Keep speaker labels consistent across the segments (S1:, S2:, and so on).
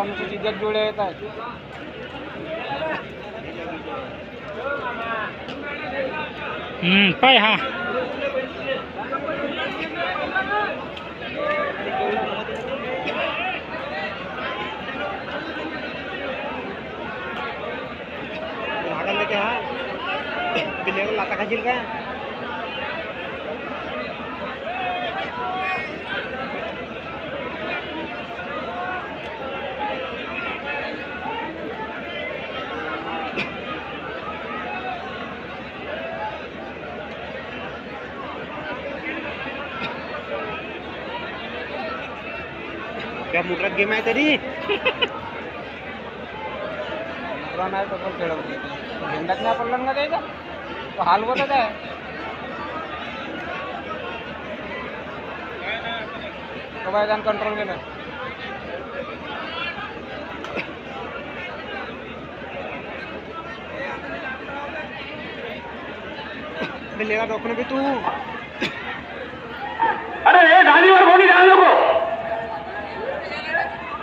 S1: अनुसूचित जग जोड़े येत आहेत.
S2: हम्म, पाय हा.
S1: भागायला ते हा? पिल्लेवर लाता खाशील का? त्या मुद्रात गेम आहे तरी? नाही तर पण खेळत होते झेंडाच नाही पडला ना त्याचा तो हलवतच आहे तो काय त्यानं कंट्रोल केलं लेवा डोकं बी तू।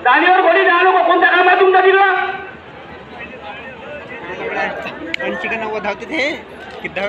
S3: दाढीवर कोणी दहा लोक कोणत्या कामात तुमचा दिला
S1: ऐंशी का नव्वद धावते ते. किती